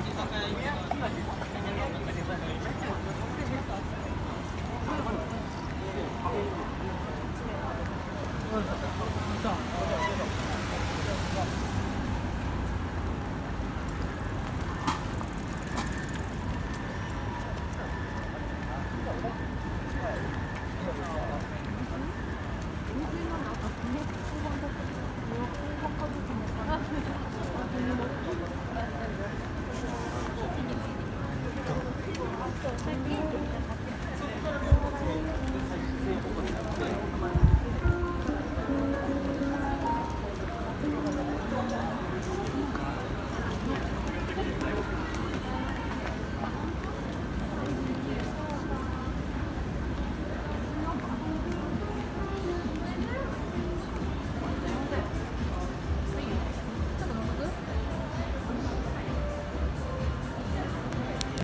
いいね。